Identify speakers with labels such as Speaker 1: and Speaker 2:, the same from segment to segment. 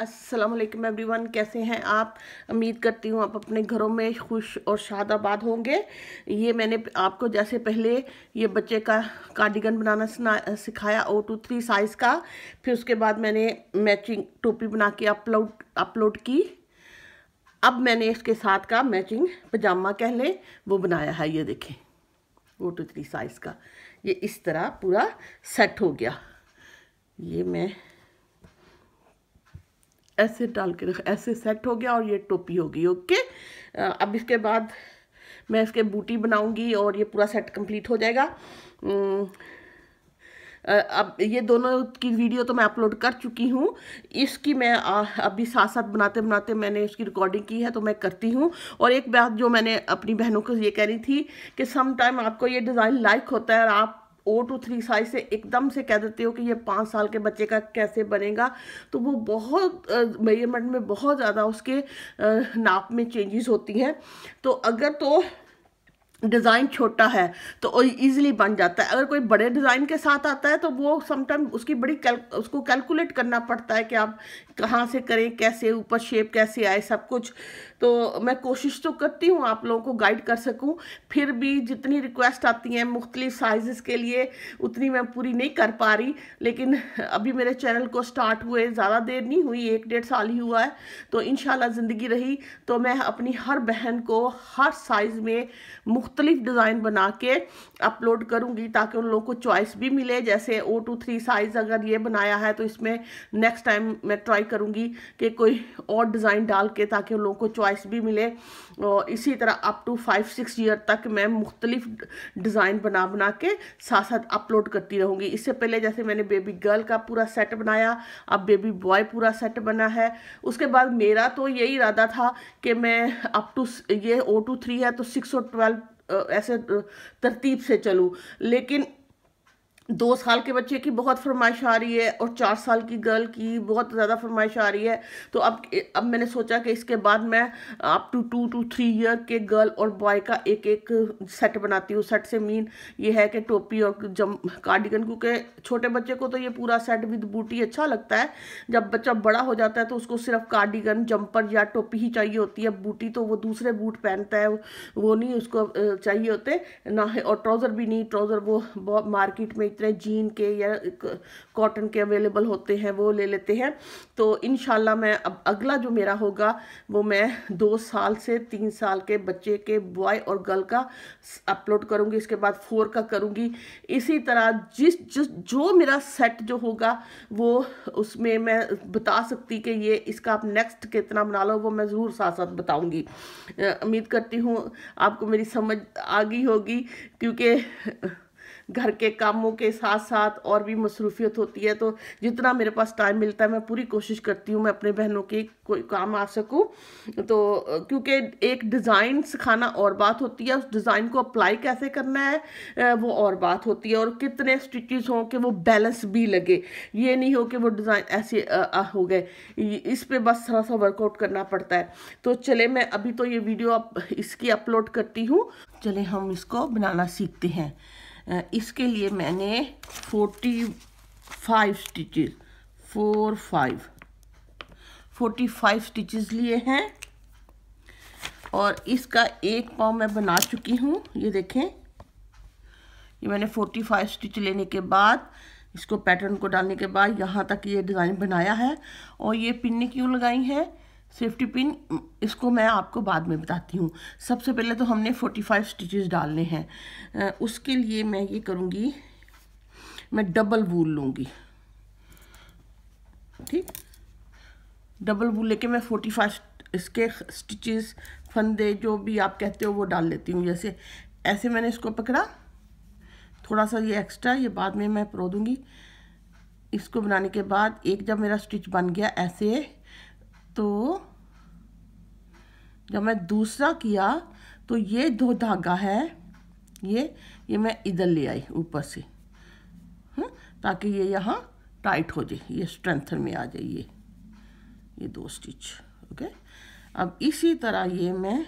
Speaker 1: अस्सलाम वालेकुम एवरीवन कैसे हैं आप? उम्मीद करती हूँ आप अपने घरों में खुश और शादाबाद होंगे। ये मैंने आपको जैसे पहले ये बच्चे का कार्डिगन बनाना सिखाया ओ टू थ्री साइज़ का। फिर उसके बाद मैंने मैचिंग टोपी बना के अपलोड अपलोड की। अब मैंने इसके साथ का मैचिंग पजामा कह लें, वो बनाया है, ये देखें। ओ टू थ्री साइज़ का। ये इस तरह पूरा सेट हो गया। ये मैं ऐसे डाल के रख, ऐसे सेट हो गया और ये टोपी होगी ओके अब इसके बाद मैं इसके बूटी बनाऊँगी और ये पूरा सेट कंप्लीट हो जाएगा। अब ये दोनों की वीडियो तो मैं अपलोड कर चुकी हूँ। इसकी मैं अभी साथ साथ बनाते बनाते मैंने इसकी रिकॉर्डिंग की है तो मैं करती हूँ। और एक बात जो मैंने अपनी बहनों को ये कह रही थी कि सम टाइम आपको ये डिज़ाइन लाइक होता है और आप ओ टू थ्री साइज़ से एकदम से कह देते हो कि ये पाँच साल के बच्चे का कैसे बनेगा। तो वो बहुत मेज़रमेंट में बहुत ज़्यादा उसके नाप में चेंजेस होती हैं। तो अगर तो डिज़ाइन छोटा है तो इजीली बन जाता है। अगर कोई बड़े डिज़ाइन के साथ आता है तो वो समटाइम उसकी बड़ी कैल उसको कैलकुलेट करना पड़ता है कि आप कहाँ से करें, कैसे ऊपर शेप कैसे आए, सब कुछ। तो मैं कोशिश तो करती हूँ आप लोगों को गाइड कर सकूँ। फिर भी जितनी रिक्वेस्ट आती हैं मुख्तलिफ़ साइज़ के लिए, उतनी मैं पूरी नहीं कर पा रही। लेकिन अभी मेरे चैनल को स्टार्ट हुए, ज़्यादा देर नहीं हुई, एक डेढ़ साल ही हुआ है तो इन ज़िंदगी रही। तो मैं अपनी हर बहन को हर साइज़ में मुख्तलिफ़ डिज़ाइन बना के अपलोड करूँगी ताकि उन लोगों को चॉइस भी मिले। जैसे ओ टू थ्री साइज़ अगर ये बनाया है तो इसमें नेक्स्ट टाइम मैं ट्राई करूँगी कि कोई और डिज़ाइन डाल के ताकि उन लोगों को चॉइस भी मिले। और इसी तरह up to five six year तक मैं मुख्तलिफ़ डिज़ाइन बना बना के साथ साथ अपलोड करती रहूँगी। इससे पहले जैसे मैंने बेबी गर्ल का पूरा सेट बनाया, अब बेबी बॉय पूरा सेट बना है। उसके बाद मेरा तो यही इरादा था कि मैं अप टू ये ओ टू थ्री है तो सिक्स और ट्वेल्व ऐसे तरतीब से चलूँ। लेकिन दो साल के बच्चे की बहुत फरमाइश आ रही है और चार साल की गर्ल की बहुत ज़्यादा फरमाइश आ रही है। तो अब अब मैंने सोचा कि इसके बाद मैं up to two to three year के गर्ल और बॉय का एक एक सेट बनाती हूँ। सेट से मीन ये है कि टोपी और जम कार्डिगन क्योंकि छोटे बच्चे को तो ये पूरा सेट विद बूटी अच्छा लगता है। जब बच्चा बड़ा हो जाता है तो उसको सिर्फ़ कार्डिगन जंपर या टोपी ही चाहिए होती है। बूटी तो वो दूसरे बूट पहनता है, वो नहीं उसको चाहिए होते, ना और ट्राउज़र भी नहीं ट्राउज़र वो मार्केट में इतने जीन के या कॉटन के अवेलेबल होते हैं, वो ले लेते हैं। तो इन मैं अब अगला जो मेरा होगा, वो मैं दो साल से तीन साल के बच्चे के बॉय और गर्ल का अपलोड करूँगी, इसके बाद फोर का करूँगी। इसी तरह जिस जिस, जो मेरा सेट जो होगा, वो उसमें मैं बता सकती कि ये इसका आप नेक्स्ट कितना बना लो, वो मैं ज़रूर साथ साथ बताऊँगी। उम्मीद करती हूँ आपको मेरी समझ आ गई होगी, क्योंकि घर के कामों के साथ साथ और भी मसरूफियत होती है तो जितना मेरे पास टाइम मिलता है, मैं पूरी कोशिश करती हूँ, मैं अपने बहनों के कोई काम आ सकूँ। तो क्योंकि एक डिज़ाइन सिखाना और बात होती है, उस डिज़ाइन को अप्लाई कैसे करना है वो और बात होती है, और कितने स्टिचेस हों कि वो बैलेंस भी लगे। ये नहीं हो कि वो डिज़ाइन ऐसे हो गए। इस पर बस थोड़ा सा वर्कआउट करना पड़ता है। तो चले, मैं अभी तो ये वीडियो इसकी अपलोड करती हूँ। चले, हम इसको बनाना सीखते हैं। इसके लिए मैंने forty five stitches four five forty five stitches लिए हैं और इसका एक पाव मैं बना चुकी हूँ, ये देखें। ये मैंने फोर्टी फाइव स्टिच लेने के बाद, इसको पैटर्न को डालने के बाद यहाँ तक ये डिज़ाइन बनाया है और ये पिन्नी क्यों लगाई है? सेफ्टी पिन, इसको मैं आपको बाद में बताती हूँ। सबसे पहले तो हमने 45 स्टिचेस डालने हैं। उसके लिए मैं ये करूँगी, मैं डबल वूल लूँगी। ठीक? डबल वूल लेके मैं 45 इसके स्टिचेस, फंदे, जो भी आप कहते हो वो डाल लेती हूँ। जैसे ऐसे मैंने इसको पकड़ा थोड़ा सा ये एक्स्ट्रा ये बाद में मैं परो दूँगी इसको बनाने के बाद एक जब मेरा स्टिच बन गया ऐसे तो जब मैं दूसरा किया तो ये दो धागा है ये ये मैं इधर ले आई ऊपर से हम्म, ताकि ये यहाँ टाइट हो जाए ये स्ट्रेंथन में आ जाए ये ये दो स्टिच ओके अब इसी तरह ये मैं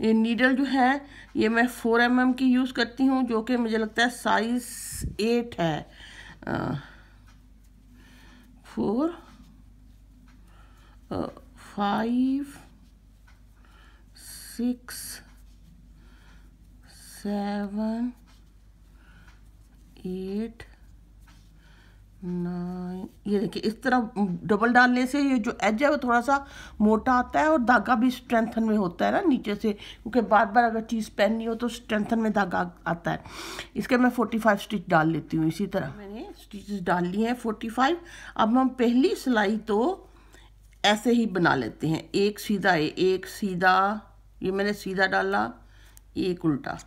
Speaker 1: ये नीडल जो है ये मैं फोर एम एम की यूज़ करती हूँ जो कि मुझे लगता है साइज़ एट है। Four five six seven eight nine ये देखिए, इस तरह डबल डालने से ये जो एज है वो थोड़ा सा मोटा आता है और धागा भी स्ट्रेंथन में होता है ना, नीचे से। क्योंकि बार बार अगर चीज़ पहननी हो तो स्ट्रेंथन में धागा आता है। इसके मैं फोर्टी फाइव स्टिच डाल लेती हूँ, इसी तरह। मैंने स्टिचेस डाल लिए हैं फोर्टी फाइव अब हम पहली सिलाई तो ऐसे ही बना लेते हैं। एक सीधा है एक सीधा, ये मैंने सीधा डाला, एक उल्टा।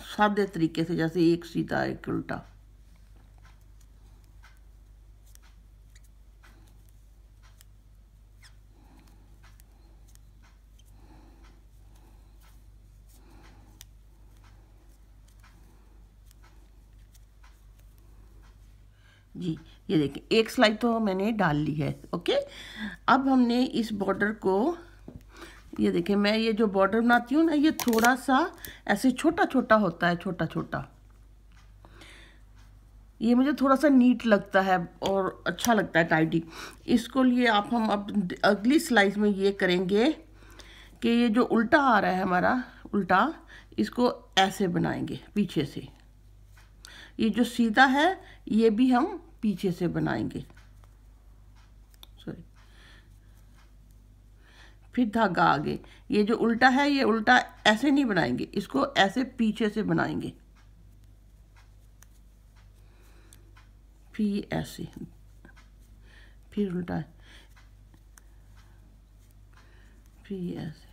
Speaker 1: सादे तरीके से जैसे एक सीधा, एक उल्टा जी ये देखिए, एक सिलाई तो मैंने डाल ली है ओके अब हमने इस बॉर्डर को, ये देखिए, मैं ये जो बॉर्डर बनाती हूँ ना, ये थोड़ा सा ऐसे छोटा छोटा होता है छोटा छोटा ये मुझे थोड़ा सा नीट लगता है और अच्छा लगता है टाइडी इसको लिए आप हम अब अगली स्लाइस में ये करेंगे कि ये जो उल्टा आ रहा है हमारा, उल्टा, इसको ऐसे बनाएँगे, पीछे से। ये जो सीधा है, ये भी हम पीछे से बनाएँगे। सॉरी फिर धागा आगे। ये जो उल्टा है, ये उल्टा ऐसे नहीं बनाएँगे, इसको ऐसे पीछे से बनाएँगे। फिर ऐसे। फिर उल्टा फिर ऐसे।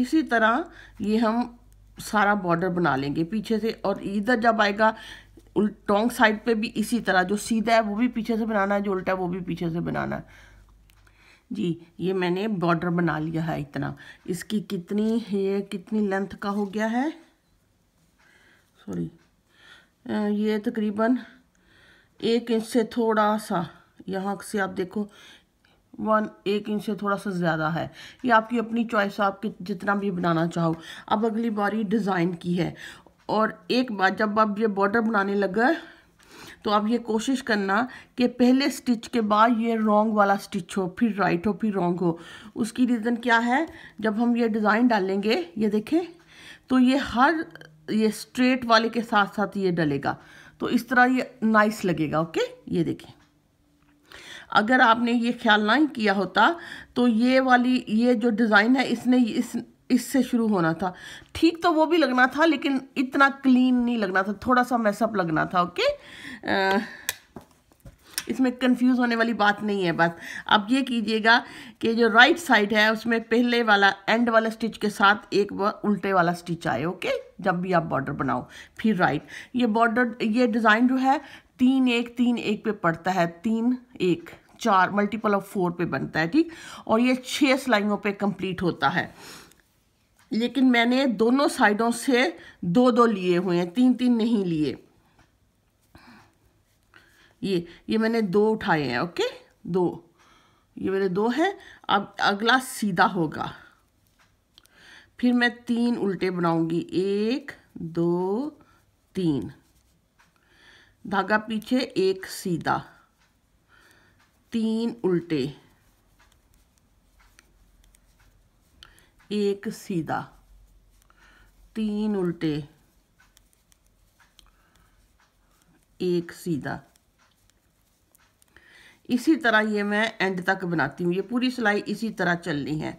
Speaker 1: इसी तरह ये हम सारा बॉर्डर बना लेंगे पीछे से और इधर जब आएगा टोंग साइड पे भी इसी तरह, जो सीधा है वो भी पीछे से बनाना है, जो उल्टा है वो भी पीछे से बनाना है। जी, ये मैंने बॉर्डर बना लिया है इतना। इसकी कितनी ये कितनी लेंथ का हो गया है? सॉरी ये तकरीबन एक इंच से थोड़ा सा, यहाँ से आप देखो वन एक इंच से थोड़ा सा ज़्यादा है। ये आपकी अपनी चॉइस आप जितना भी बनाना चाहो। अब अगली बारी डिज़ाइन की है। और एक बार जब आप ये बॉर्डर बनाने लगा तो आप ये कोशिश करना कि पहले स्टिच के बाद ये रॉन्ग वाला स्टिच हो, फिर राइट हो, फिर रॉन्ग हो। उसकी रीज़न क्या है? जब हम ये डिज़ाइन डालेंगे, ये देखें तो ये हर, ये स्ट्रेट वाले के साथ साथ ये डलेगा। तो इस तरह ये नाइस लगेगा ओके ये देखें। अगर आपने ये ख्याल नहीं किया होता तो ये वाली, ये जो डिज़ाइन है, इसने, इस इससे शुरू होना था। ठीक तो वो भी लगना था, लेकिन इतना क्लीन नहीं लगना था। थोड़ा सा मैसअप लगना था ओके इसमें कंफ्यूज होने वाली बात नहीं है बस। अब ये कीजिएगा कि जो राइट साइड है, उसमें पहले वाला एंड वाला स्टिच के साथ एक उल्टे वाला स्टिच आए ओके जब भी आप बॉर्डर बनाओ, फिर राइट ये बॉर्डर ये डिज़ाइन जो है, तीन एक तीन एक पे पड़ता है। तीन, एक, चार मल्टीपल ऑफ़ फोर पे बनता है, ठीक? और ये छः सिलाइयों पे कंप्लीट होता है। लेकिन मैंने दोनों साइडों से दो दो लिए हुए हैं, तीन तीन नहीं लिए। ये ये मैंने दो उठाए हैं, ओके? दो। ये मेरे दो हैं। अब अगला सीधा होगा। फिर मैं तीन उल्टे बनाऊँगी। एक, दो, तीन। धागा पीछे, एक सीधा। तीन उल्टे। एक सीधा, तीन उल्टे, एक सीधा। इसी तरह ये मैं एंड तक बनाती हूँ। ये पूरी सिलाई इसी तरह चलनी है।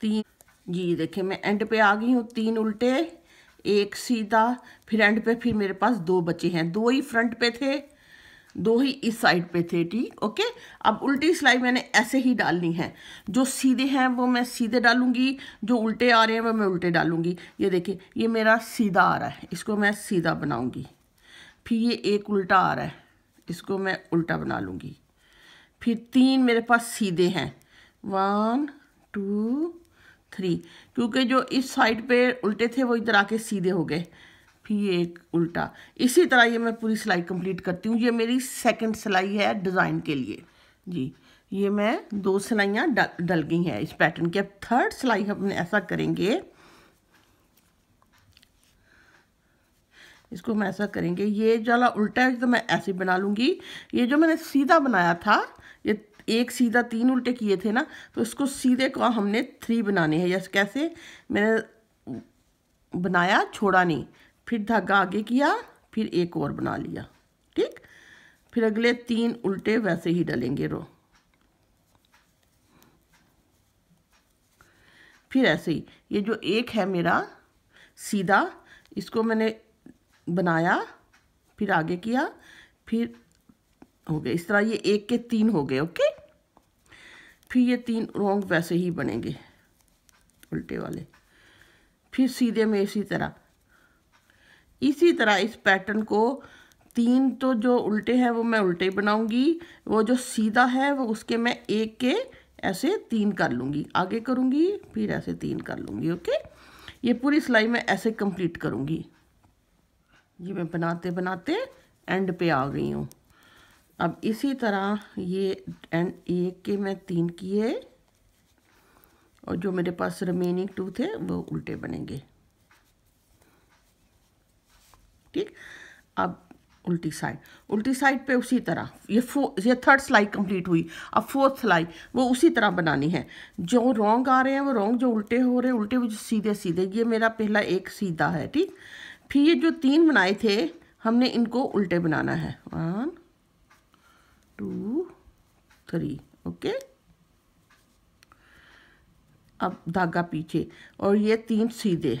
Speaker 1: तीन, जी, देखिए, मैं एंड पे आ गई हूँ। तीन उल्टे, एक सीधा, फिर एंड पे फिर मेरे पास दो बचे हैं। दो ही फ्रंट पे थे दो ही इस साइड पे थे, ठीक? ओके अब उल्टी सिलाई मैंने ऐसे ही डालनी है। जो सीधे हैं, वो मैं सीधे डालूँगी, जो उल्टे आ रहे हैं, वो मैं उल्टे डालूँगी। ये देखिए, ये मेरा सीधा आ रहा है। इसको मैं सीधा बनाऊँगी। फिर ये एक उल्टा आ रहा है। इसको मैं उल्टा बना लूँगी। फिर तीन मेरे पास सीधे हैं। वन टू थ्री क्योंकि जो इस साइड पे उल्टे थे, वो इधर आके सीधे हो गए। फिर एक उल्टा। इसी तरह ये मैं पूरी सिलाई कंप्लीट करती हूँ। ये मेरी सेकंड सिलाई है डिज़ाइन के लिए। जी ये मैं दो सिलाइयाँ डल, डल गई हैं इस पैटर्न की। अब थर्ड सिलाई हम ऐसा करेंगे। इसको हम ऐसा करेंगे। ये वाला उल्टा है तो मैं ऐसे बना लूँगी। ये जो मैंने सीधा बनाया था ये एक सीधा तीन उल्टे किए थे ना तो इसको सीधे को हमने थ्री बनाने हैं। यस कैसे? मैंने बनाया छोड़ा नहीं। फिर धागा आगे किया, फिर एक और बना लिया, ठीक? फिर अगले तीन उल्टे वैसे ही डलेंगे रो। फिर ऐसे ही, ये जो एक है मेरा, सीधा, इसको मैंने बनाया, फिर आगे किया, फिर हो गए। इस तरह ये एक के तीन हो गए, ओके? फिर ये तीन रोंग वैसे ही बनेंगे, उल्टे वाले। फिर सीधे में इसी तरह। इसी तरह इस पैटर्न को तीन तो जो उल्टे हैं, वो मैं उल्टे बनाऊँगी। वो जो सीधा है, वो उसके मैं एक के ऐसे तीन कर लूँगी। आगे करूँगी, फिर ऐसे तीन कर लूँगी ओके ये पूरी सिलाई मैं ऐसे कंप्लीट करूँगी। ये मैं बनाते बनाते एंड पे आ गई हूँ। अब इसी तरह ये एंड एक के मैं तीन किए, और जो मेरे पास रिमेनिंग टू थे, वो उल्टे बनेंगे। ठीक? अब उल्टी साइड उल्टी साइड पे उसी तरह, ये फो ये थर्ड सिलाई कंप्लीट हुई। अब फोर्थ सिलाई वो उसी तरह बनानी है। जो रोंग आ रहे हैं, वो रोंग जो उल्टे हो रहे हैं, उल्टे वो सीधे सीधे, ये मेरा पहला एक सीधा है, ठीक? फिर ये जो तीन बनाए थे, हमने इनको उल्टे बनाना है। वन टू थ्री ओके अब धागा पीछे, और ये तीन सीधे।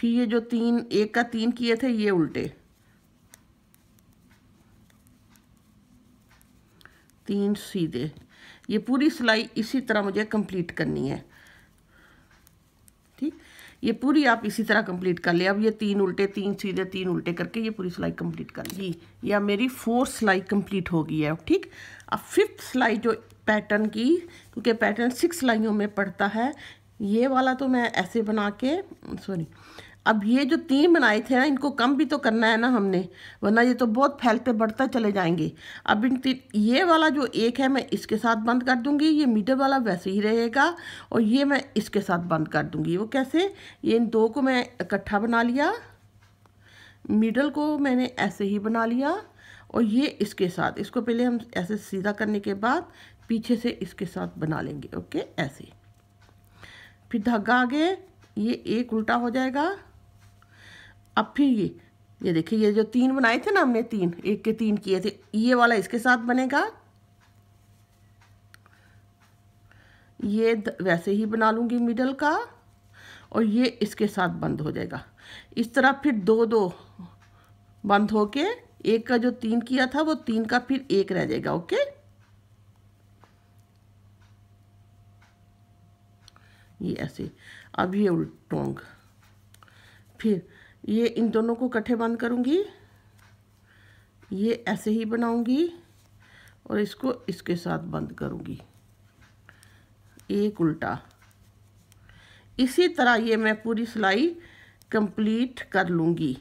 Speaker 1: फिर ये जो तीन, एक का तीन किए थे, ये उल्टे। तीन सीधे। ये पूरी सिलाई इसी तरह मुझे कंप्लीट करनी है। ठीक? ये पूरी आप इसी तरह कंप्लीट कर ले। अब ये तीन उल्टे, तीन सीधे, तीन उल्टे करके ये पूरी सिलाई कंप्लीट कर ली। या मेरी फोर्थ सिलाई कंप्लीट हो गई है। ठीक? अब फिफ्थ सिलाई जो पैटर्न की, क्योंकि पैटर्न सिक्स सिलाइयों में पड़ता है, ये वाला तो मैं ऐसे बना के सॉरी अब ये जो तीन बनाए थे ना, इनको कम भी तो करना है ना हमने, वरना ये तो बहुत फैलते बढ़ते चले जाएँगे। अब इन तीन ये वाला जो एक है, मैं इसके साथ बंद कर दूँगी, ये मीटर वाला वैसे ही रहेगा, और ये मैं इसके साथ बंद कर दूँगी। वो कैसे? ये इन दो को मैं इकट्ठा बना लिया मिडल को मैंने ऐसे ही बना लिया, और ये इसके साथ, इसको पहले हम ऐसे सीधा करने के बाद पीछे से इसके साथ बना लेंगे, ओके? ऐसे फिर धागा आगे, ये एक उल्टा हो जाएगा अब फिर ये ये देखिए, ये जो तीन बनाए थे ना हमने तीन, एक के तीन किए थे, ये वाला इसके साथ बनेगा। ये वैसे ही बना लूँगी मिडल का, और ये इसके साथ बंद हो जाएगा। इस तरह फिर दो दो बंद होके एक का जो तीन किया था, वो तीन का फिर एक रह जाएगा, ओके? ये ऐसे, अब ये उल्टोंग। फिर ये इन दोनों को इकट्ठे बंद करूँगी। ये ऐसे ही बनाऊँगी और इसको इसके साथ बंद करूँगी। एक उल्टा। इसी तरह ये मैं पूरी सिलाई कंप्लीट कर लूँगी।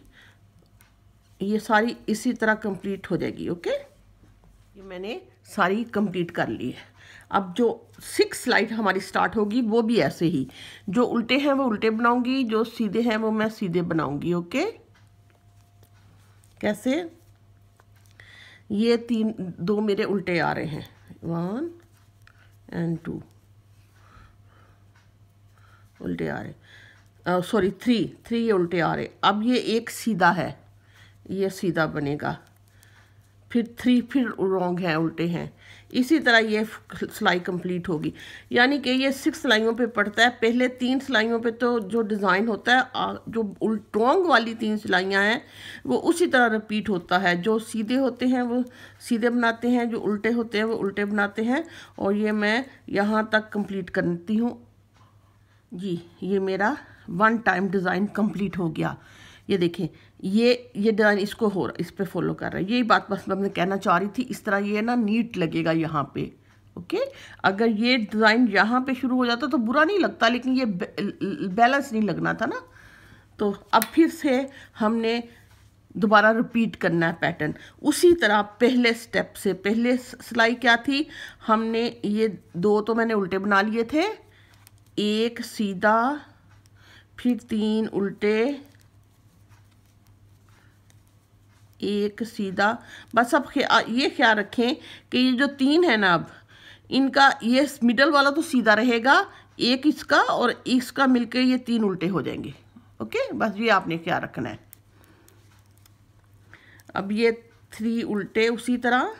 Speaker 1: ये सारी इसी तरह कंप्लीट हो जाएगी, ओके? ये मैंने सारी कंप्लीट कर ली है। अब जो सिक्स स्लाइड हमारी स्टार्ट होगी, वो भी ऐसे ही। जो उल्टे हैं, वो उल्टे बनाऊँगी, जो सीधे हैं, वो मैं सीधे बनाऊँगी ओके कैसे? ये तीन, दो मेरे उल्टे आ रहे हैं। वन एंड टू उल्टे आ रहे। सॉरी थ्री थ्री ये उल्टे आ रहे। अब ये एक सीधा है। ये सीधा बनेगा। फिर थ्री फिर रॉन्ग है, उल्टे हैं। इसी तरह ये सिलाई कंप्लीट होगी। यानी कि ये सिक्स सिलाइयों पे पड़ता है। पहले तीन सिलाइयों पे तो जो डिज़ाइन होता है जो उल्टोंग वाली तीन सिलाइयाँ हैं, वो उसी तरह रिपीट होता है। जो सीधे होते हैं, वो सीधे बनाते हैं, जो उल्टे होते हैं, वो उल्टे बनाते हैं। और ये मैं यहाँ तक कंप्लीट करती हूँ। जी, ये मेरा वन टाइम डिज़ाइन कंप्लीट हो गया। ये देखें, ये ये डिज़ाइन इसको हो रहा, इस पर फॉलो कर रहा है। यही बात बस मैं कहना चाह रही थी, इस तरह ये ना नीट लगेगा यहाँ पे ओके अगर ये डिज़ाइन यहाँ पे शुरू हो जाता तो बुरा नहीं लगता, लेकिन ये बैलेंस नहीं लगना था ना। तो अब फिर से हमने दोबारा रिपीट करना है पैटर्न उसी तरह पहले स्टेप से, पहले सिलाई क्या थी? हमने ये दो तो मैंने उल्टे बना लिए थे। एक सीधा, फिर तीन उल्टे एक सीधा, बस अब ये ख्याल रखें कि ये जो तीन है ना अब, इनका ये मिडल वाला तो सीधा रहेगा, एक इसका और इसका मिलके ये तीन उल्टे हो जाएँगे। ओके? बस ये आपने ख्याल रखना है। अब ये थ्री उल्टे उसी तरह,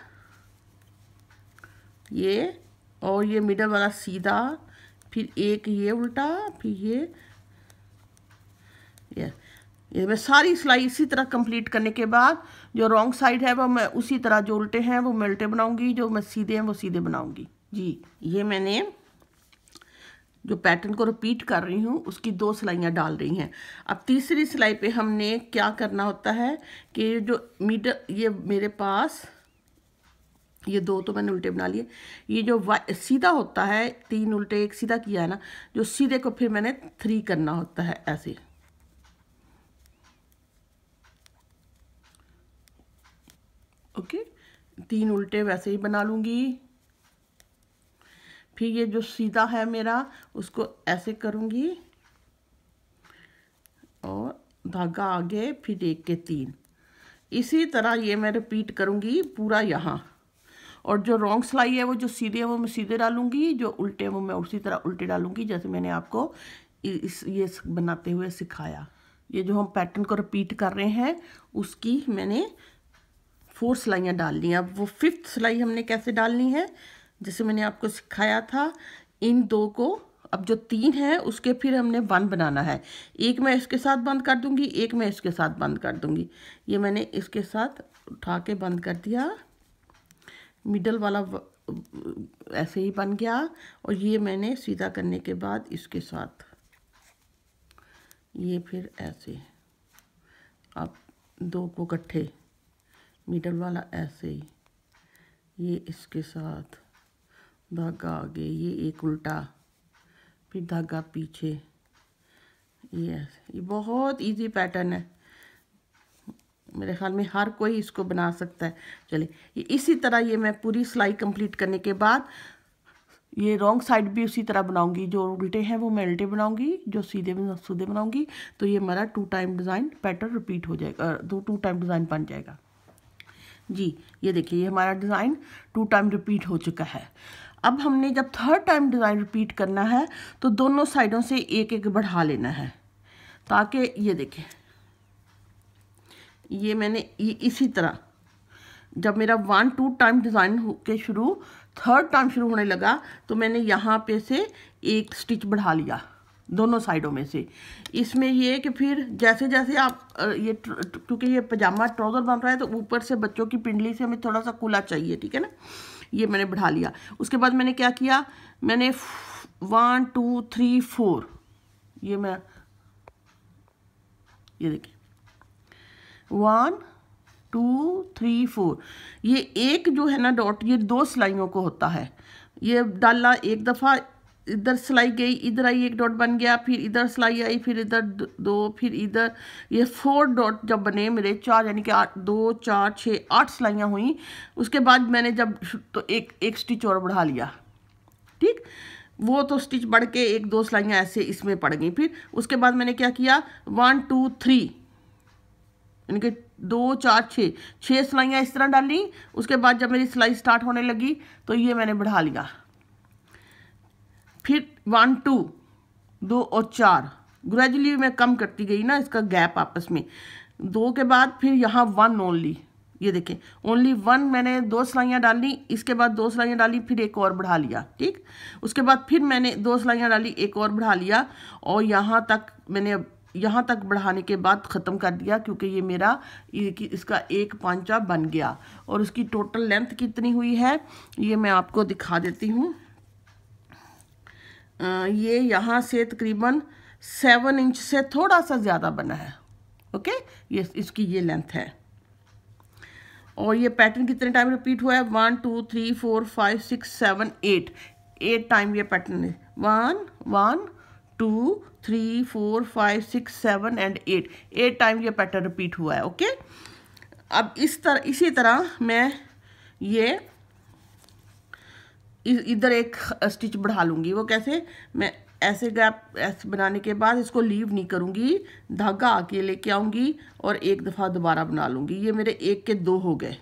Speaker 1: ये और ये मिडल वाला सीधा, फिर एक ये उल्टा, फिर ये ये ये मैं सारी सिलाई इसी तरह कंप्लीट करने के बाद जो रॉन्ग साइड है वो मैं उसी तरह जो उल्टे हैं, वो मैं उल्टे बनाऊँगी, जो मैं सीधे हैं वो सीधे बनाऊँगी। जी, ये मैंने जो पैटर्न को रिपीट कर रही हूँ, उसकी दो सिलाइयाँ डाल रही हैं। अब तीसरी सिलाई पे हमने क्या करना होता है कि जो मीडल ये मेरे पास, ये दो तो मैंने उल्टे बना लिए। ये जो सीधा होता है, तीन उल्टे, एक सीधा किया है ना, जो सीधे को फिर मैंने थ्री करना होता है, ऐसे। ओके? तीन उल्टे वैसे ही बना लूँगी। फिर ये जो सीधा है मेरा, उसको ऐसे करूँगी। और धागा आगे, फिर एक के तीन। इसी तरह ये मैं रिपीट करूँगी पूरा यहाँ। और जो रॉन्ग सिलाई है, वो जो सीधे है, वो मैं सीधे डालूँगी, जो उल्टे है, वो मैं उसी तरह उल्टे डालूँगी, जैसे मैंने आपको इस, ये बनाते हुए सिखाया। ये जो हम पैटर्न को रिपीट कर रहे हैं, उसकी मैंने फोर सिलाइयाँ डालनी है। अब वो फिफ्थ सिलाई हमने कैसे डालनी है? जैसे मैंने आपको सिखाया था, इन दो को, अब जो तीन है, उसके फिर हमने वन बनाना है। एक मैं इसके साथ बंद कर दूँगी, एक मैं इसके साथ बंद कर दूँगी। ये मैंने इसके साथ उठा के बंद कर दिया। मिडल वाला ऐसे ही बन गया। और ये मैंने सीधा करने के बाद इसके साथ, ये फिर ऐसे। अब दो को इकट्ठे मिडल वाला ऐसे ही। ये इसके साथ धागा आगे, ये एक उल्टा, फिर धागा पीछे। ये ऐसे, ये बहुत इजी पैटर्न है। मेरे ख्याल में हर कोई इसको बना सकता है। चलिए, ये इसी तरह ये मैं पूरी सिलाई कंप्लीट करने के बाद ये रॉन्ग साइड भी उसी तरह बनाऊँगी। जो उल्टे हैं वो मैं उल्टे बनाऊँगी, जो सीधे सीधे बनाऊँगी तो ये हमारा two time design pattern repeat हो जाएगा, दो टू टाइम डिज़ाइन बन जाएगा। जी, ये देखिए, ये हमारा डिज़ाइन टू टाइम रिपीट हो चुका है। अब हमने जब थर्ड टाइम डिज़ाइन रिपीट करना है तो दोनों साइडों से एक एक बढ़ा लेना है। ताकि ये देखें ये मैंने ये इसी तरह, जब मेरा वन टू टाइम डिज़ाइन के शुरू थर्ड टाइम शुरू होने लगा तो मैंने यहाँ पे से एक स्टिच बढ़ा लिया। दोनों साइडों में से। इसमें ये है कि फिर जैसे जैसे आप ये क्योंकि ये पजामा ट्राउज़र बन रहा है तो ऊपर से बच्चों की पिंडली से हमें थोड़ा सा खुला चाहिए, ठीक है ना? ये मैंने बढ़ा लिया। उसके बाद मैंने क्या किया? मैंने वन, टू, थ्री, फोर, ये मैं, ये देखिए। वन, टू, थ्री, फोर, ये एक जो है ना डॉट, ये दो सिलाइयों को होता है। ये डालना एक दफ़ा इधर सिलाई गई, इधर आई, एक डॉट बन गया, फिर इधर सिलाई आई, फिर इधर दो फिर इधर। ये फोर डॉट जब बने मेरे चार, यानी कि आठ, दो, चार छः आठ सिलाइयाँ हुई। उसके बाद मैंने जब तो एक एक स्टिच और बढ़ा लिया। ठीक? वो तो स्टिच बढ़ के एक, दो सिलाइयाँ ऐसे इसमें पड़ गई। फिर उसके बाद मैंने क्या किया? वन टू थ्री यानी कि दो, चार छः छः सिलाइयाँ इस तरह डाली। उसके बाद जब मेरी सिलाई स्टार्ट होने लगी तो ये मैंने बढ़ा लिया। फिर वन टू दो और चार। ग्रेजुअली मैं कम करती गई ना इसका गैप आपस में। दो के बाद फिर यहाँ वन ओनली ये देखें ओनली वन मैंने दो सिलाइयाँ डाली, इसके बाद दो सिलाइयाँ डाली, फिर एक और बढ़ा लिया, ठीक? उसके बाद फिर मैंने दो सिलाइयाँ डाली, एक और बढ़ा लिया और यहाँ तक मैंने यहाँ तक बढ़ाने के बाद ख़त्म कर दिया क्योंकि ये मेरा इसका एक पांचा बन गया। और उसकी टोटल लेंथ कितनी हुई है, ये मैं आपको दिखा देती हूँ। ये यहाँ से तकरीबन सेवन इंच से थोड़ा सा ज़्यादा बना है। ओके ये, इसकी ये लेंथ है। और ये पैटर्न कितने टाइम रिपीट हुआ है? One two three four five six seven eight eight time ये पैटर्न है। One one two three four five six seven and eight eight time ये पैटर्न रिपीट हुआ है। ओके अब इस तरह इसी तरह मैं ये इधर एक स्टिच बढ़ा लूँगी। वो कैसे? मैं ऐसे गैप, ऐसे बनाने के बाद इसको लीव नहीं करूँगी। धागा आके लेके आऊँगी और एक दफ़ा दोबारा बना लूँगी। ये मेरे एक के दो हो गए।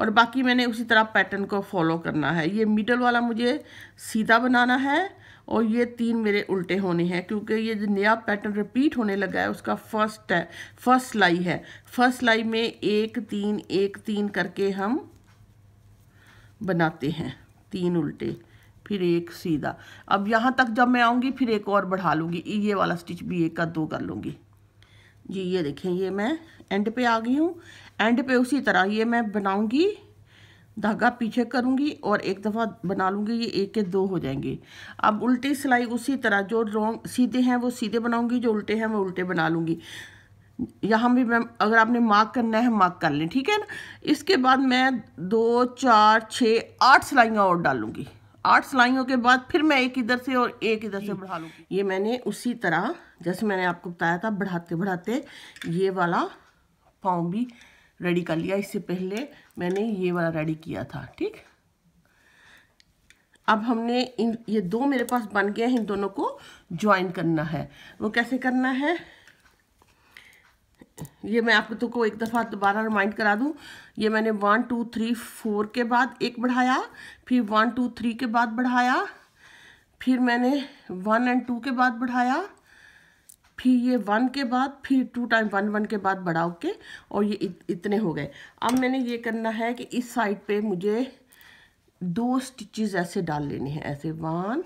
Speaker 1: और बाकी मैंने उसी तरह पैटर्न को फॉलो करना है। ये मिडल वाला मुझे सीधा बनाना है और ये तीन मेरे उल्टे होने हैं, क्योंकि ये जो नया पैटर्न रिपीट होने लगा है, उसका फ़र्स्ट है फ़र्स्ट सिलाई है। फ़र्स्ट सिलाई में एक, तीन एक, तीन करके हम बनाते हैं, तीन उल्टे, फिर एक सीधा। अब यहाँ तक जब मैं आऊँगी, फिर एक और बढ़ा लूँगी। ये वाला स्टिच भी एक का दो कर लूँगी। जी, ये देखें, ये मैं एंड पे आ गई हूँ। एंड पे उसी तरह ये मैं बनाऊँगी, धागा पीछे करूँगी और एक दफ़ा बना लूँगी, ये एक के दो हो जाएँगे। अब उल्टी सिलाई उसी तरह, जो रॉन्ग सीधे हैं वो सीधे बनाऊँगी, जो उल्टे हैं वो उल्टे बना लूँगी। यहाँ भी मैं अगर आपने मार्क करना है मार्क कर लें ठीक है ना? इसके बाद मैं दो चार छः आठ सिलाइयाँ और डालूँगी। आठ सिलाइयों के बाद फिर मैं एक इधर से और एक इधर से बढ़ा लूँगी। ये मैंने उसी तरह जैसे मैंने आपको बताया था बढ़ाते बढ़ाते ये वाला पाँव भी रेडी कर लिया। इससे पहले मैंने ये वाला रेडी किया था ठीक? अब हमने इन ये दो मेरे पास बन गए हैं इन दोनों को ज्वाइन करना है। वो कैसे करना है? ये मैं आपको तो को एक दफ़ा दोबारा रिमाइंड करा दूँ। ये मैंने वन टू थ्री फोर के बाद एक बढ़ाया फिर वन टू थ्री के बाद बढ़ाया फिर मैंने वन एंड टू के बाद बढ़ाया फिर ये वन के बाद फिर टू टाइम वन वन के बाद बढ़ा के और ये इत, इतने हो गए। अब मैंने ये करना है कि इस साइड पे मुझे दो स्टिचेस ऐसे डाल लेने हैं ऐसे one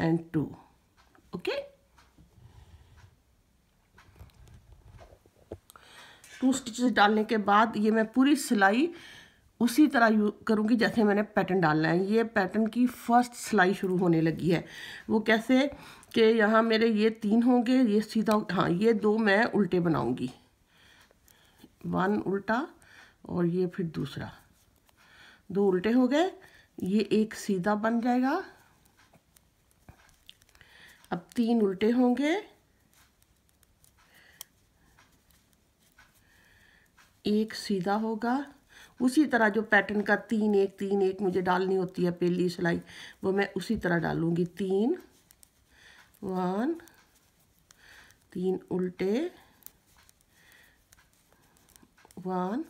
Speaker 1: and two okay? Two stitches डालने के बाद ये मैं पूरी सिलाई उसी तरह यू करूँगी जैसे मैंने पैटर्न डालना है। ये पैटर्न की फ़र्स्ट सिलाई शुरू होने लगी है। वो कैसे कि यहाँ मेरे ये तीन होंगे, ये सीधा हाँ ये दो मैं उल्टे बनाऊँगी। वन उल्टा और ये फिर दूसरा। दो उल्टे हो गए, ये एक सीधा बन जाएगा। अब तीन उल्टे होंगे। एक सीधा होगा। उसी तरह जो पैटर्न का तीन एक तीन एक मुझे डालनी होती है पहली सिलाई, वो मैं उसी तरह डालूँगी। तीन, वन, तीन उल्टे, वन।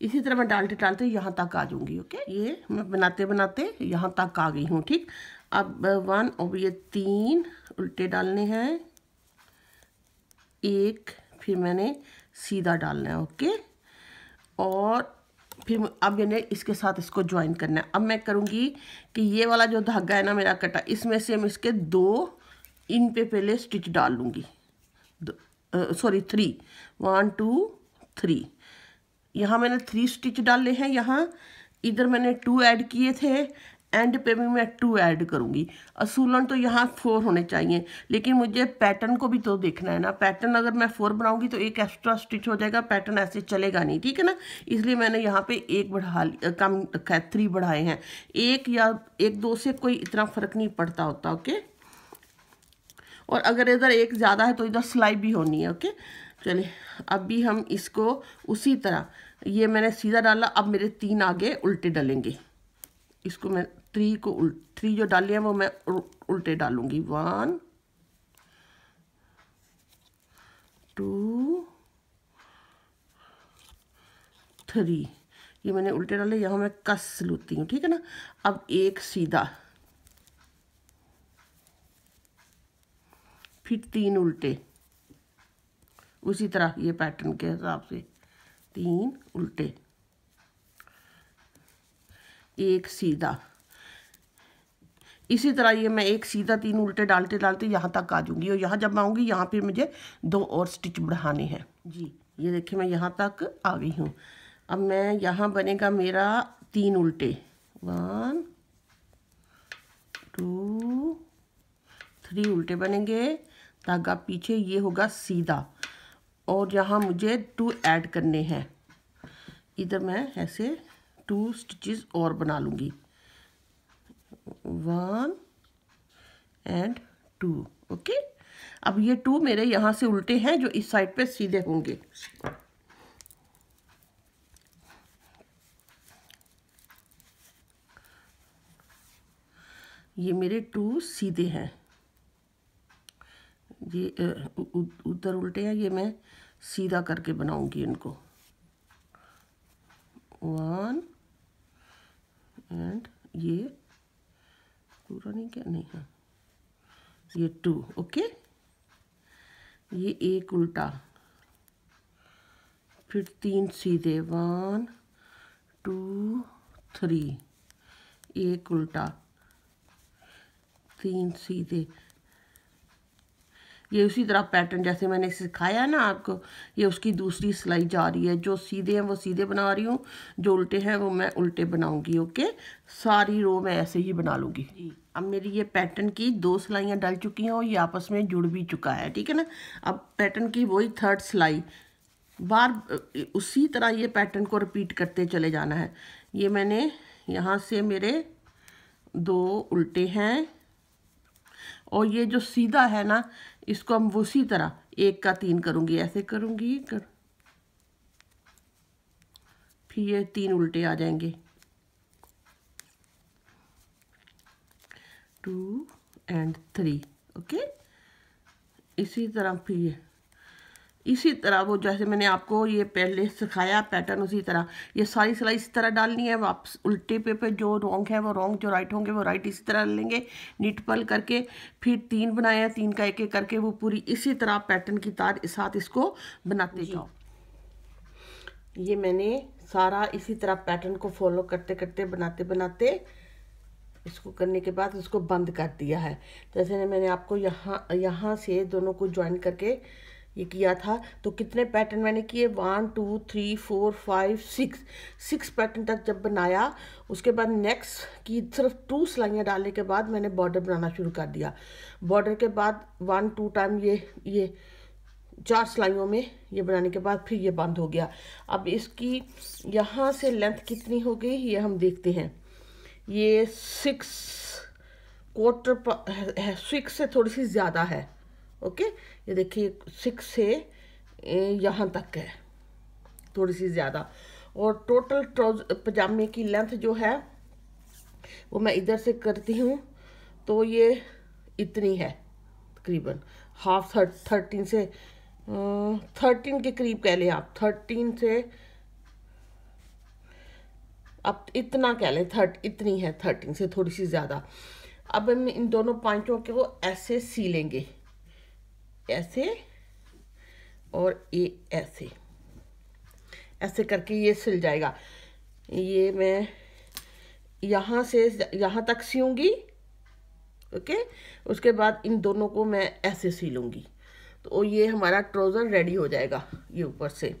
Speaker 1: इसी तरह मैं डालते डालते यहाँ तक आ जाऊँगी ओके ये मैं बनाते बनाते यहाँ तक आ गई हूँ, ठीक? अब वन और ये तीन उल्टे डालने हैं। एक, फिर मैंने सीधा डालना है ओके और फिर अब मैंने इसके साथ इसको ज्वाइन करना है। अब मैं करूँगी कि ये वाला जो धागा है ना मेरा कटा, इसमें से हम इसके दो इन पे पहले स्टिच डाल लूँगी। Sorry three one two three यहाँ मैंने थ्री स्टिच डाले हैं, यहाँ इधर मैंने टू ऐड किए थे। एंड पे भी मैं टू ऐड करूँगी। असूलन तो यहाँ फोर होने चाहिए, लेकिन मुझे पैटर्न को भी तो देखना है ना। पैटर्न अगर मैं फोर बनाऊँगी तो एक एक्स्ट्रा स्टिच हो जाएगा पैटर्न ऐसे चलेगा नहीं, ठीक है ना? इसलिए मैंने यहाँ पे एक बढ़ा कम रखा है थ्री बढ़ाए हैं। एक या, एक दो से कोई इतना फ़र्क नहीं पड़ता होता ओके और अगर इधर एक ज़्यादा है तो इधर सिलाई भी होनी है ओके चलिए, अब भी हम इसको उसी तरह, ये मैंने सीधा डाला, अब मेरे तीन आगे उल्टे डलेंगे। इसको मैं थ्री को थ्री जो डाले हैं वो मैं उल्टे डालूँगी। वन टू थ्री ये मैंने उल्टे डाले, यहाँ मैं कस लूती हूँ, ठीक है ना? अब एक सीधा। फिर तीन उल्टे। उसी तरह ये पैटर्न के हिसाब से। तीन उल्टे। एक सीधा। इसी तरह ये मैं एक सीधा तीन उल्टे डालते डालते यहाँ तक आ जाऊँगी और यहाँ जब आऊँगी, यहाँ पे मुझे दो और स्टिच बढ़ाने हैं। जी, ये देखिए मैं यहाँ तक आ गई हूँ। अब मैं यहाँ बनेगा मेरा तीन उल्टे। वन टू थ्री उल्टे बनेंगे। धागा पीछे ये होगा सीधा। और यहाँ मुझे टू ऐड करने हैं। इधर मैं ऐसे टू स्टिचेस और बना लूँगी। वन एंड टू ओके अब ये टू मेरे यहाँ से उल्टे हैं जो इस साइड पे सीधे होंगे। ये मेरे टू सीधे हैं। ये उधर उल्टे हैं, ये मैं सीधा करके बनाऊँगी इनको। वन एंड ये पूरा नहीं क्या? नहीं, है। ये टू ओके ये एक उल्टा। फिर तीन सीधे वन टू थ्री एक उल्टा। तीन सीधे। ये उसी तरह पैटर्न जैसे मैंने सिखाया ना आपको ये उसकी दूसरी सिलाई जा रही है। जो सीधे हैं वो सीधे बना रही हूँ जो उल्टे हैं वो मैं उल्टे बनाऊँगी ओके सारी रो मैं ऐसे ही बना लूँगी। अब मेरी ये पैटर्न की दो सिलाइयाँ डल चुकी हैं और ये आपस में जुड़ भी चुका है ठीक है ना? अब पैटर्न की वही थर्ड सिलाई बार उसी तरह ये पैटर्न को रिपीट करते चले जाना है। ये मैंने यहाँ से मेरे दो उल्टे हैं और ये जो सीधा है ना इसको हम उसी तरह एक का तीन करूँगी, ऐसे करूँगी कर। फिर ये तीन उल्टे आ जाएँगे। टू एंड थ्री ओके इसी तरह फिर ये। इसी तरह वो जैसे मैंने आपको ये पहले सिखाया पैटर्न उसी तरह। ये सारी सिलाई इसी तरह डालनी है वापस उल्टे पे पे जो रोंग है वो रोंग जो राइट होंगे वो राइट इसी तरह लेंगे। नीट पल करके फिर तीन बनाए तीन का एक एक करके वो पूरी इसी तरह पैटर्न की तार साथ इसको बनाते जाओ। ये मैंने सारा इसी तरह पैटर्न को फॉलो करते करते बनाते बनाते इसको करने के बाद उसको बंद कर दिया है। जैसे मैंने आपको यहाँ यहाँ से दोनों को ज्वाइन करके ये किया था। तो कितने पैटर्न मैंने किए? One two three four five six six pattern तक जब बनाया, उसके बाद नेक्स्ट की सिर्फ़ टू सिलाइयाँ डालने के बाद मैंने बॉर्डर बनाना शुरू कर दिया। बॉर्डर के बाद वन टू टाइम ये ये चार सिलाइयों में ये बनाने के बाद फिर ये बंद हो गया। अब इसकी यहाँ से लेंथ कितनी हो गई, ये हम देखते हैं। ये सिक्स क्वार्टर सिक्स से थोड़ी सी ज़्यादा है। ओके? ये देखिए सिक्स से यहाँ तक है। थोड़ी सी ज़्यादा। और टोटल ट्राउज पजामे की लेंथ जो है, वो मैं इधर से करती हूँ तो ये इतनी है, तकरीबन। हाफ़ थर्ट थर्टीन से थर्टीन के करीब कह लें आप। थर्टीन से, अब इतना कह लें थर्ट इतनी है थर्टीन से थोड़ी सी ज़्यादा। अब हम इन दोनों पॉइंटों के वो ऐसे सी लेंगे। ऐसे और ये ऐसे। ऐसे करके ये सिल जाएगा। ये मैं यहाँ से यहाँ तक सीऊँगी, ओके? उसके बाद इन दोनों को मैं ऐसे सी लूँगी तो ये हमारा ट्राउज़र रेडी हो जाएगा ये ऊपर से।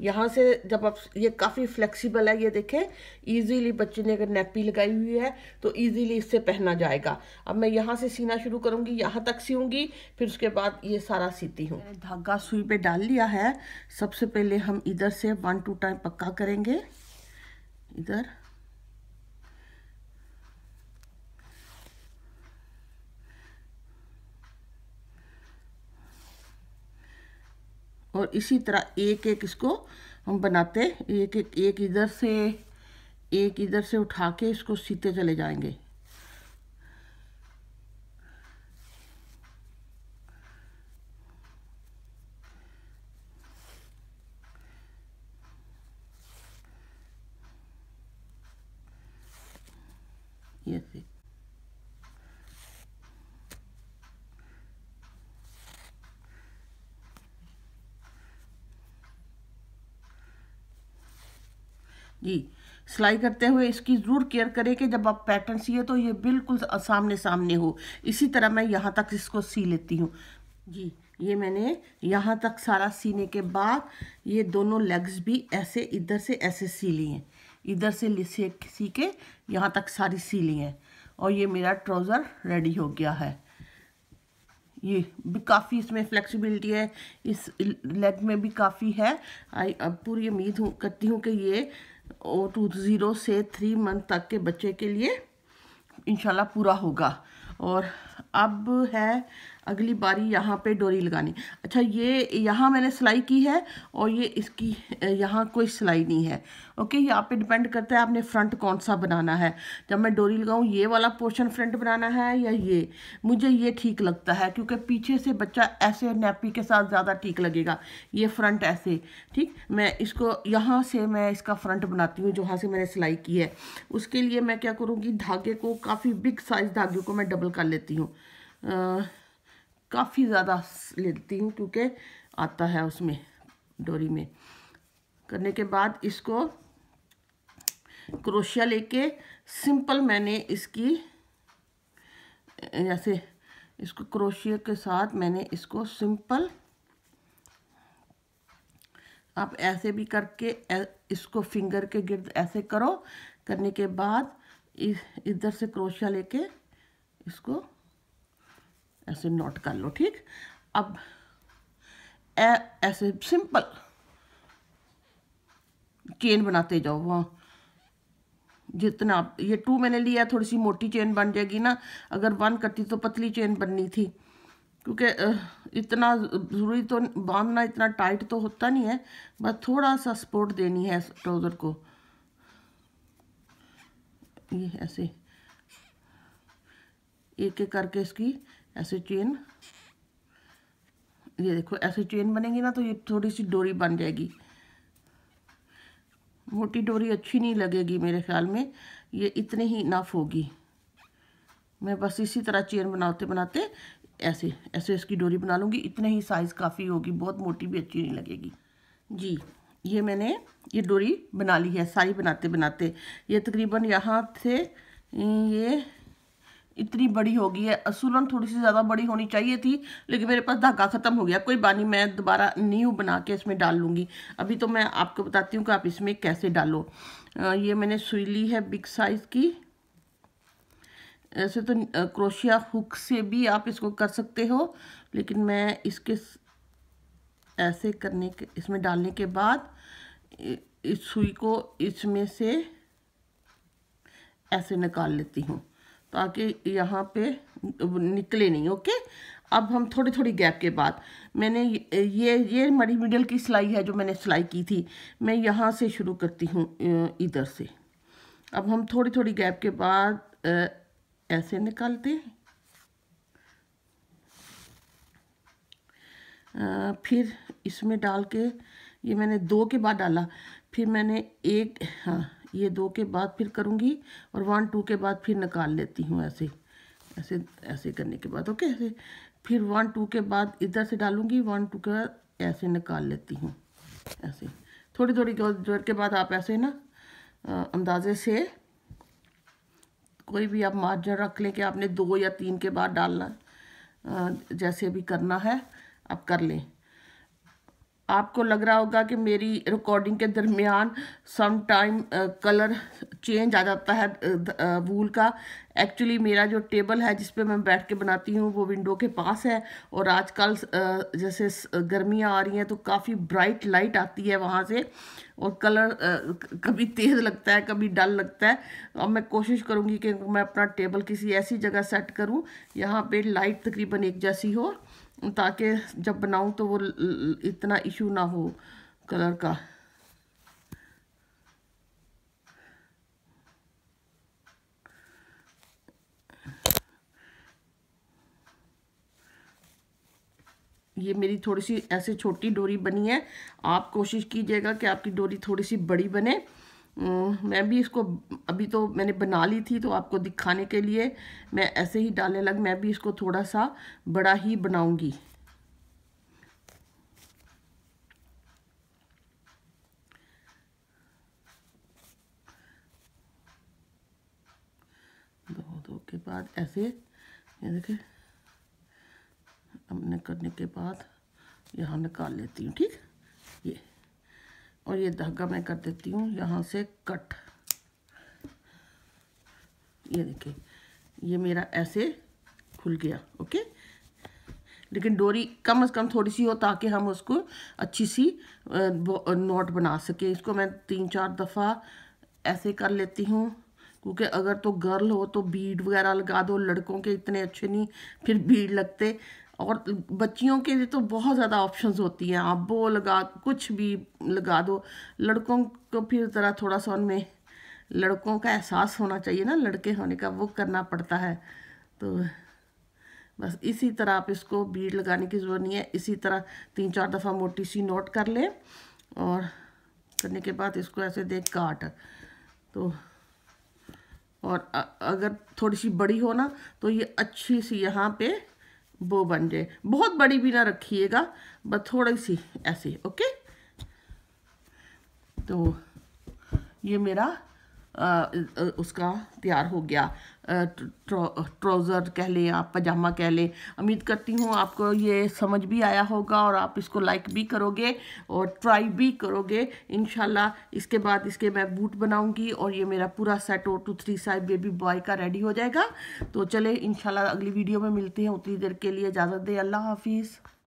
Speaker 1: यहाँ से जब आप, ये काफ़ी फ्लेक्सिबल है, ये देखें इजीली बच्चे ने अगर नेपी लगाई हुई है तो इजीली इससे पहना जाएगा। अब मैं यहाँ से सीना शुरू करूँगी, यहाँ तक सीऊँगी, फिर उसके बाद ये सारा सीती हूँ। धागा सुई पे डाल लिया है। सबसे पहले हम इधर से वन टू टाइम पक्का करेंगे। इधर। और इसी तरह एक एक इसको हम बनाते, एक एक एक इधर से, एक इधर से उठा के इसको सीते चले जाएँगे ये see. जी। सिलाई करते हुए इसकी ज़रूर केयर करें कि जब आप पैटर्न सिए तो ये बिल्कुल सामने सामने हो। इसी तरह मैं यहाँ तक इसको सी लेती हूँ। जी, ये मैंने यहाँ तक सारा सीने के बाद ये दोनों लेग्स भी ऐसे इधर से ऐसे सी लिए हैं। इधर से से के यहाँ तक सारी सी ली हैं और ये मेरा ट्राउज़र रेडी हो गया है। ये भी काफ़ी इसमें फ्लेक्सिबिलिटी है। इस लेग में भी काफ़ी है। आई, अब पूरी उम्मीद हूँ, करती हूँ कि ये और टू ज़ीरो से थ्री मंथ तक के बच्चे के लिए इनशाला पूरा होगा। और अब है अगली बारी यहाँ पे डोरी लगानी। अच्छा ये यहाँ मैंने सिलाई की है और ये इसकी, यहाँ कोई सिलाई नहीं है। ओके, यहाँ पे डिपेंड करता है आपने फ्रंट कौन सा बनाना है। जब मैं डोरी लगाऊँ, ये वाला पोर्शन फ्रंट बनाना है या ये? मुझे ये ठीक लगता है क्योंकि पीछे से बच्चा ऐसे नैपी के साथ ज़्यादा ठीक लगेगा। ये फ्रंट ऐसे, ठीक? मैं इसको, यहाँ से मैं इसका फ्रंट बनाती हूँ, जहाँ से मैंने सिलाई की है। उसके लिए मैं क्या करूँगी, धागे को, काफ़ी बिग साइज़ धागे को मैं डबल कर लेती हूँ। काफ़ी ज़्यादा लेती हूँ क्योंकि आता है उसमें, डोरी में। करने के बाद इसको क्रोशिया लेके सिंपल मैंने इसकी, जैसे इसको क्रोशिया के साथ मैंने इसको सिंपल, आप ऐसे भी करके इसको फिंगर के गिर्द ऐसे करो। करने के बाद इधर से क्रोशिया लेके इसको ऐसे नोट कर लो, ठीक? अब ऐसे सिंपल चेन बनाते जाओ, वहाँ। जितना ये टू मैंने लिया थोड़ी सी मोटी चेन बन जाएगी ना। अगर वन करती तो पतली चेन बननी थी। क्योंकि इतना ज़रूरी तो बांधना इतना टाइट तो होता नहीं है, बस थोड़ा सा सपोर्ट देनी है ट्राउज़र को। ये ऐसे। एक एक करके इसकी ऐसे चेन ये देखो ऐसे चेन बनेगी ना तो ये थोड़ी सी डोरी बन जाएगी। मोटी डोरी अच्छी नहीं लगेगी मेरे ख्याल में। ये इतनी ही नफ होगी। मैं बस इसी तरह चेन बनाते बनाते ऐसे ऐसे इसकी डोरी बना लूँगी। इतने ही साइज़ काफ़ी होगी, बहुत मोटी भी अच्छी नहीं लगेगी। जी, ये मैंने, ये डोरी बना ली है, सारी बनाते बनाते। ये तकरीबन यहाँ से, ये इतनी बड़ी हो गई है। असूलन थोड़ी सी ज़्यादा बड़ी होनी चाहिए थी, लेकिन मेरे पास धागा ख़त्म हो गया। कोई बानी मैं दोबारा न्यू बना के इसमें डाल लूँगी। अभी तो मैं आपको बताती हूँ कि आप इसमें कैसे डालो। ये मैंने सुई ली है बिग साइज़ की। ऐसे तो क्रोशिया हुक से भी आप इसको कर सकते हो, लेकिन मैं इसके ऐसे करने के, इसमें डालने के बाद इस सुई को इसमें से ऐसे निकाल लेती हूँ। ताकि यहाँ पे निकले नहीं ओके अब हम थोड़ी थोड़ी गैप के बाद। मैंने ये ये मरी मिडल की सिलाई है जो मैंने सिलाई की थी। मैं यहाँ से शुरू करती हूँ इधर से। अब हम थोड़ी थोड़ी गैप के बाद ऐसे निकालते हैं। फिर इसमें डाल के ये मैंने दो के बाद डाला। फिर मैंने एक हाँ। ये दो के बाद फिर करूँगी और वन टू के बाद फिर निकाल लेती हूँ ऐसे ऐसे ऐसे करने के बाद ओके ऐसे फिर वन टू के बाद इधर से डालूँगी वन टू के बाद ऐसे निकाल लेती हूँ, ऐसे। थोड़ी थोड़ी देर के बाद आप ऐसे ना अंदाजे से कोई भी आप मार्जिन रख लें कि आपने दो या तीन के बाद डालना जैसे भी करना है, आप कर लें। आपको लग रहा होगा कि मेरी रिकॉर्डिंग के दरमियान सम टाइम कलर चेंज आ जाता है वूल का। एक्चुअली मेरा जो टेबल है जिस पे मैं बैठ के बनाती हूँ, वो विंडो के पास है और आजकल जैसे गर्मियाँ आ रही हैं तो काफ़ी ब्राइट लाइट आती है वहाँ से और कलर कभी तेज़ लगता है, कभी डल लगता है। अब मैं कोशिश करूँगी कि मैं अपना टेबल किसी ऐसी जगह सेट करूँ, यहाँ पे लाइट तकरीबन एक जैसी हो। ताकि जब बनाऊँ तो वो इतना इशू ना हो कलर का। ये मेरी थोड़ी सी ऐसे छोटी डोरी बनी है। आप कोशिश कीजिएगा कि आपकी डोरी थोड़ी सी बड़ी बने। मैं भी इसको, अभी तो मैंने बना ली थी तो आपको दिखाने के लिए मैं ऐसे ही डालने लग, मैं भी इसको थोड़ा सा बड़ा ही बनाऊँगी। दो दो के बाद ऐसे, ये देखें हमने करने के बाद यहाँ निकाल लेती हूँ, ठीक? ये। और ये धागा मैं कर देती हूँ यहाँ से कट। ये देखिए, ये मेरा ऐसे खुल गया, ओके? लेकिन डोरी कम से कम थोड़ी सी हो ताकि हम उसको अच्छी सी नोट बना सके। इसको मैं तीन चार दफ़ा ऐसे कर लेती हूँ, क्योंकि अगर तो गर्ल हो तो बीड वगैरह लगा दो, लड़कों के इतने अच्छे नहीं, फिर बीड लगते। और बच्चियों के लिए तो बहुत ज़्यादा ऑप्शंस होती हैं। आप वो लगा, कुछ भी लगा दो। लड़कों को फिर ज़रा थोड़ा सा उनमें लड़कों का एहसास होना चाहिए ना, लड़के होने का, वो करना पड़ता है। तो बस इसी तरह आप इसको बीड लगाने की ज़रूरत नहीं है। इसी तरह तीन चार दफ़ा मोटी सी नोट कर लें और करने के बाद इसको ऐसे देख काट। तो और अगर थोड़ी सी बड़ी हो ना तो ये अच्छी सी यहाँ पे वो बन जाए। बहुत बड़ी भी ना रखिएगा बस थोड़ी सी ऐसी ओके? तो ये मेरा आ, उसका तैयार हो गया। ट्राउज़र कह लें आप पजामा कह लें। उम्मीद करती हूँ आपको ये समझ भी आया होगा और आप इसको लाइक भी करोगे और ट्राई भी करोगे। इन इसके बाद इसके मैं बूट बनाऊँगी और ये मेरा पूरा set O to three size baby boy का रेडी हो जाएगा। तो चले इन अगली वीडियो में मिलते हैं। उतनी देर के लिए इजाज़त दे। अल्लाह हाफिज़।